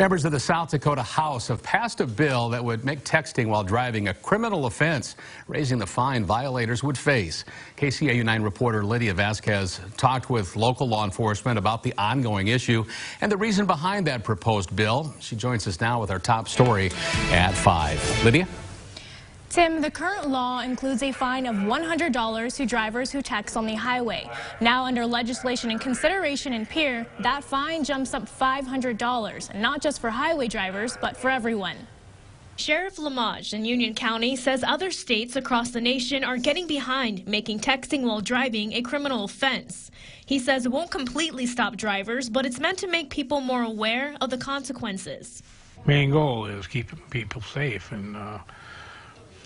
Members of the South Dakota House have passed a bill that would make texting while driving a criminal offense, raising the fine violators would face. KCAU 9 reporter Lydia Vasquez talked with local law enforcement about the ongoing issue and the reason behind that proposed bill. She joins us now with our top story at 5. Lydia? Tim, the current law includes a fine of $100 to drivers who text on the highway. Now, under legislation and consideration in Pierre, that fine jumps up $500, not just for highway drivers, but for everyone. Sheriff Limoges in Union County says other states across the nation are getting behind making texting while driving a criminal offense. He says it won't completely stop drivers, but it's meant to make people more aware of the consequences. Main goal is keeping people safe and uh,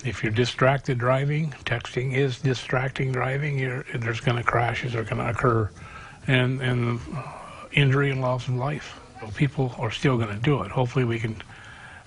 if you're distracted driving, texting is distracting driving. there's going to crashes are going to occur, and and injury and loss of life. People are still going to do it. Hopefully, we can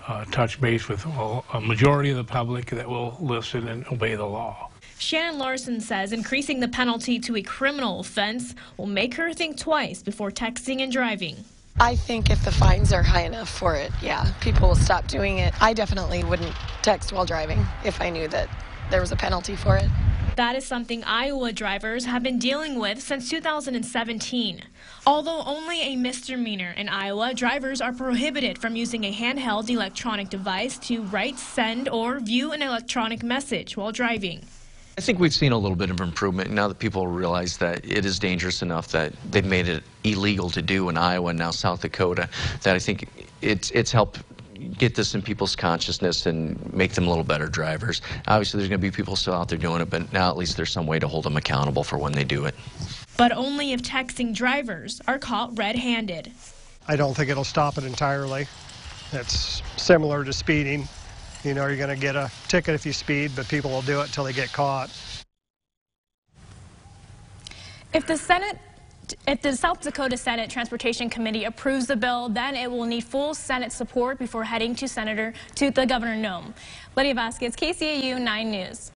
uh, touch base with a majority of the public that will listen and obey the law. Shannon Larson says increasing the penalty to a criminal offense will make her think twice before texting and driving. I think if the fines are high enough for it, yeah, people will stop doing it. I definitely wouldn't text while driving if I knew that there was a penalty for it. That is something Iowa drivers have been dealing with since 2017. Although only a misdemeanor in Iowa, drivers are prohibited from using a handheld electronic device to write, send, or view an electronic message while driving. I think we've seen a little bit of improvement now that people realize that it is dangerous enough that they've made it illegal to do in Iowa and now South Dakota. That I think it's it's helped get this in people's consciousness and make them a little better drivers. Obviously, there's going to be people still out there doing it, but now at least there's some way to hold them accountable for when they do it. But only if texting drivers are caught red-handed. I don't think it'll stop it entirely. It's similar to speeding. You know, you're going to get a ticket if you speed, but people will do it until they get caught. If the Senate if the South Dakota Senate Transportation Committee approves the bill, then it will need full Senate support before heading to Senator to the Governor Noem. Lydia Vasquez, KCAU 9 News.